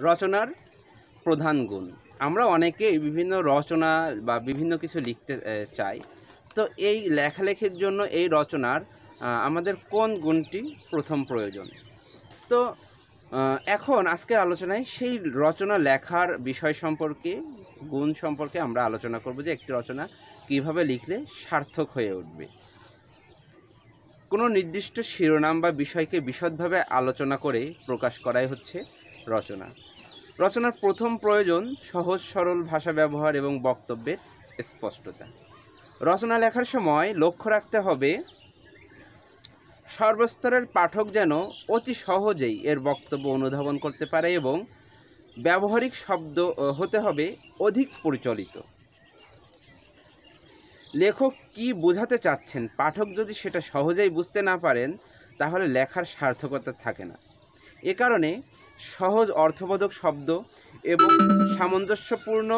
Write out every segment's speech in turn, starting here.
রচনার প্রধান গুণ। আমরা অনেকেই বিভিন্ন রচনা বা বিভিন্ন কিছু লিখতে চাই। তো এই লেখালেখির জন্য এই রচনার আমাদের কোন গুণটি প্রথম প্রয়োজন? তো এখন আজকের আলোচনায় সেই রচনা লেখার বিষয় সম্পর্কে, গুণ সম্পর্কে আমরা আলোচনা করব যে একটি রচনা কীভাবে লিখলে সার্থক হয়ে উঠবে। কোনো নির্দিষ্ট শিরোনাম বা বিষয়কে বিশদভাবে আলোচনা করে প্রকাশ করাই হচ্ছে। রচনা। রচনার প্রথম প্রয়োজন সহজ, সরল ভাষা ব্যবহার এবং বক্তব্যের স্পষ্টতা। রচনা লেখার সময় লক্ষ্য রাখতে হবে, সর্বস্তরের পাঠক যেন অতি সহজেই এর বক্তব্য অনুধাবন করতে পারে এবং ব্যবহারিক শব্দ হতে হবে অধিক পরিচালিত। লেখক কি বোঝাতে চাচ্ছেন? পাঠক যদি সেটা সহজেই বুঝতে না পারেন, তাহলে লেখার সার্থকতা থাকে না। এ কারণে সহজ অর্থবোধক শব্দ এবং সামঞ্জস্যপূর্ণ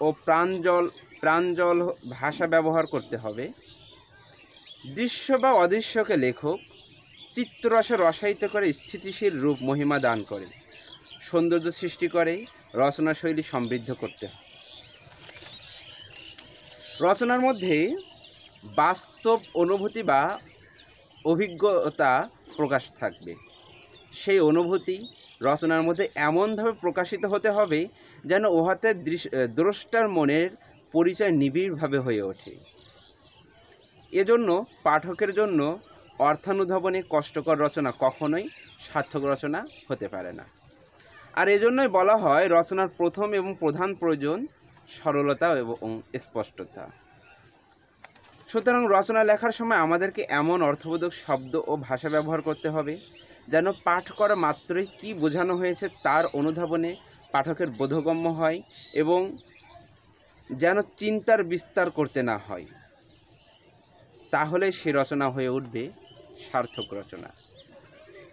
ও প্রাঞ্জল প্রাঞ্জল ভাষা ব্যবহার করতে হবে। দৃশ্য বা অদৃশ্যকে লেখক চিত্ররসে রসায়িত করে স্থিতিশীল রূপ মহিমা দান করে। সৌন্দর্য সৃষ্টি করে, রচনা শৈলী সমৃদ্ধ করতে হয়। রচনার মধ্যে বাস্তব অনুভূতি বা অভিজ্ঞতা প্রকাশ থাকবে। সেই অনুভূতি রচনার মধ্যে এমনভাবে প্রকাশিত হতে হবে যেন উহাতে দ্রষ্টার মনের পরিচয় নিবিড়ভাবে হয়ে ওঠে। এজন্য পাঠকের জন্য অর্থানুধাবনে কষ্টকর রচনা কখনোই সার্থক রচনা হতে পারে না। আর এজন্যই বলা হয়, রচনার প্রথম এবং প্রধান প্রয়োজন সরলতা এবং স্পষ্টতা। সুতরাং রচনা লেখার সময় আমাদেরকে এমন অর্থবোধক শব্দ ও ভাষা ব্যবহার করতে হবে যেন পাঠ করা মাত্রই কি বোঝানো হয়েছে তার অনুধাবনে পাঠকের বোধগম্য হয় এবং যেন চিন্তার বিস্তার করতে না হয়। তাহলে সে রচনা হয়ে উঠবে সার্থক রচনা।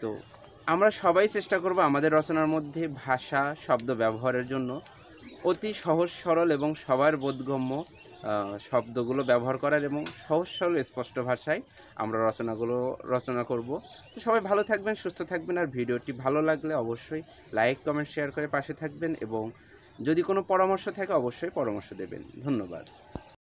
তো আমরা সবাই চেষ্টা করব আমাদের রচনার মধ্যে ভাষা, শব্দ ব্যবহারের জন্য অতি সহজ, সরল এবং সবার বোধগম্য শব্দগুলো ব্যবহার করার এবং সহজ সরল স্পষ্ট ভাষায় আমরা রচনাগুলো রচনা করব। তো সবাই ভালো থাকবেন, সুস্থ থাকবেন আর ভিডিওটি ভালো লাগলে অবশ্যই লাইক, কমেন্ট, শেয়ার করে পাশে থাকবেন এবং যদি কোনো পরামর্শ থাকে অবশ্যই পরামর্শ দেবেন। ধন্যবাদ।